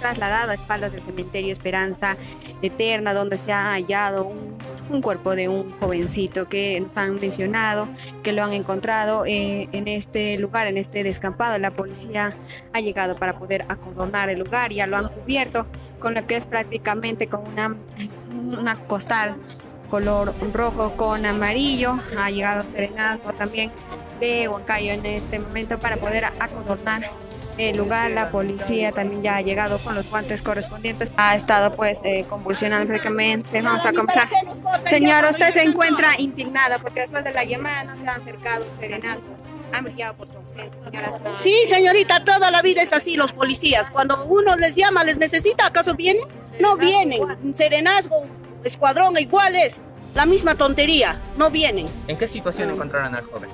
trasladado a espaldas del cementerio Esperanza Eterna, donde se ha hallado un, cuerpo de un jovencito que nos han mencionado, que lo han encontrado eh, en este lugar, en este descampado. La policía ha llegado para poder acordonar el lugar, ya lo han cubierto con lo que es prácticamente con una, una costal color rojo con amarillo. Ha llegado Serenazgo también de Huancayo en este momento para poder acordar el lugar. La policía también ya ha llegado con los guantes correspondientes. Ha estado pues eh, convulsionando prácticamente. Vamos a comenzar. Señora, usted se encuentra indignada porque después de la llamada no se han acercado serenazgos. Han brillado por señora. Sí, señorita, toda la vida es así los policías. Cuando uno les llama, les necesita, ¿acaso vienen? No vienen. Serenazgo, escuadrón, iguales. La misma tontería, no vienen. ¿En qué situación encontraron al joven?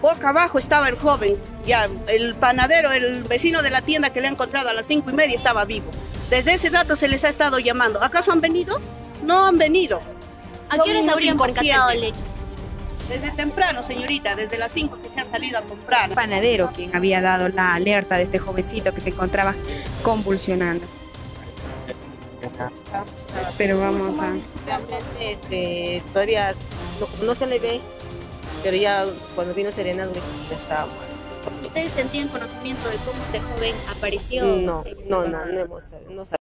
Boca abajo estaba el joven, ya el panadero, el vecino de la tienda que le ha encontrado a las cinco y media estaba vivo. Desde ese rato se les ha estado llamando. ¿Acaso han venido? No han venido. ¿A qué hora se unos habrían percatado el hecho? Desde temprano, señorita, desde las 5 que se ha salido a comprar. panadero quien había dado la alerta de este jovencito que se encontraba convulsionando. Pero vamos a... Realmente este, todavía no, no se le ve, pero ya cuando vino Serena ya estaba muerto. ¿Ustedes sentían conocimiento de cómo este joven apareció? No, no, no, no hemos, no